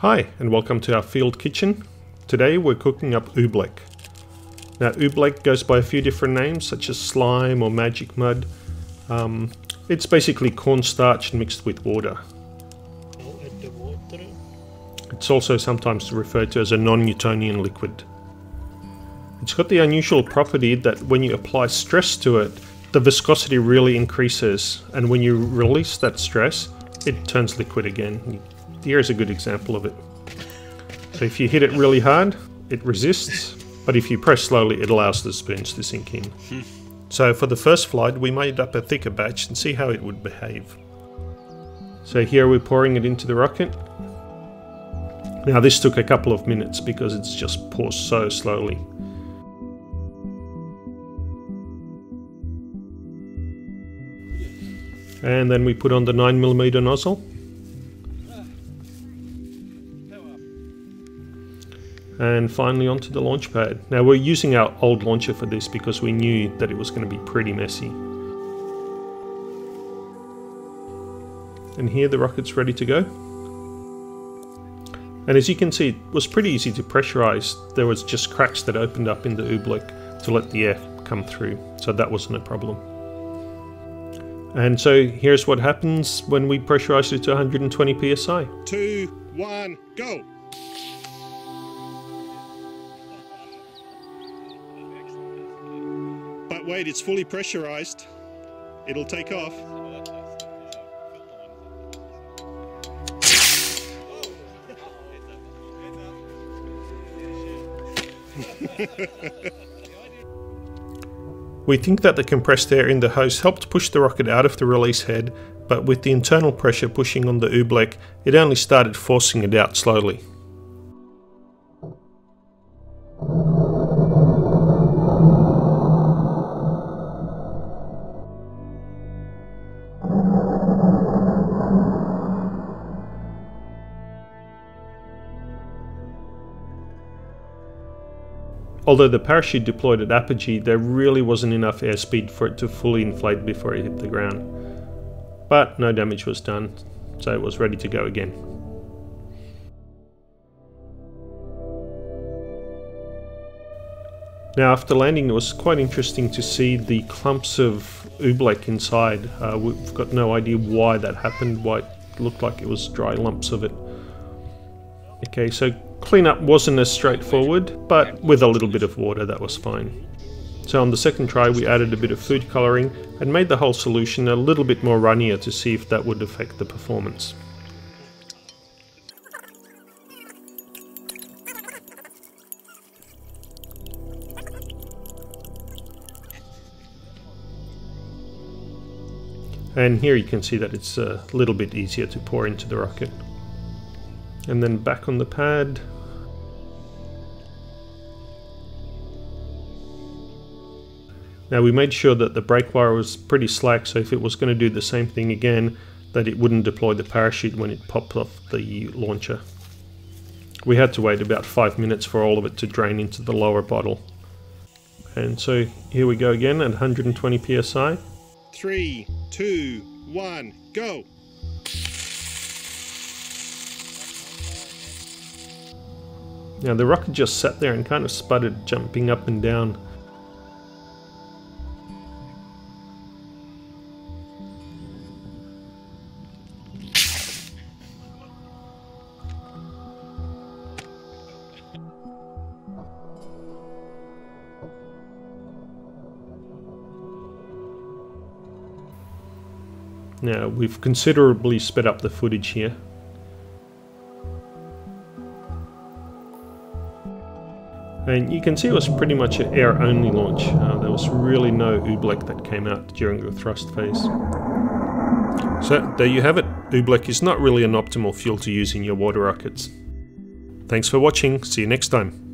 Hi and welcome to our field kitchen. Today we're cooking up oobleck. Now oobleck goes by a few different names such as slime or magic mud. Um, it's basically cornstarch mixed with water. It's also sometimes referred to as a non-Newtonian liquid. It's got the unusual property that when you apply stress to it, the viscosity really increases and when you release that stress, it turns liquid again. Here's a good example of it. So if you hit it really hard, it resists, but if you press slowly, it allows the spoons to sink in. So for the first flight, we made up a thicker batch and see how it would behave. So here we're pouring it into the rocket. Now this took a couple of minutes because it's just pours so slowly. And then we put on the 9mm nozzle. And finally onto the launch pad. Now we're using our old launcher for this because we knew that it was going to be pretty messy. And here the rocket's ready to go. And as you can see, it was pretty easy to pressurize. There was just cracks that opened up in the oobleck to let the air come through. So that wasn't a problem. And so here's what happens when we pressurize it to 120 psi. Two, one, go! But wait, it's fully pressurized. It'll take off. We think that the compressed air in the hose helped push the rocket out of the release head, but with the internal pressure pushing on the oobleck, it only started forcing it out slowly. Although the parachute deployed at apogee, there really wasn't enough airspeed for it to fully inflate before it hit the ground. But no damage was done, so it was ready to go again. Now after landing it was quite interesting to see the clumps of oobleck inside. Uh, we've got no idea why that happened, why it looked like it was dry lumps of it. Okay, so cleanup wasn't as straightforward, but with a little bit of water that was fine. So on the second try we added a bit of food colouring and made the whole solution a little bit more runnier to see if that would affect the performance. And here you can see that it's a little bit easier to pour into the rocket. And then back on the pad. Now we made sure that the break wire was pretty slack so if it was going to do the same thing again that it wouldn't deploy the parachute when it popped off the launcher. We had to wait about 5 minutes for all of it to drain into the lower bottle. And so here we go again at 120 psi. Three, two, one, go! Now the rocket just sat there and kind of sputtered, jumping up and down. Now we've considerably sped up the footage here. And you can see it was pretty much an air-only launch. Uh, there was really no oobleck that came out during the thrust phase. So there you have it. Oobleck is not really an optimal fuel to use in your water rockets. Thanks for watching. See you next time.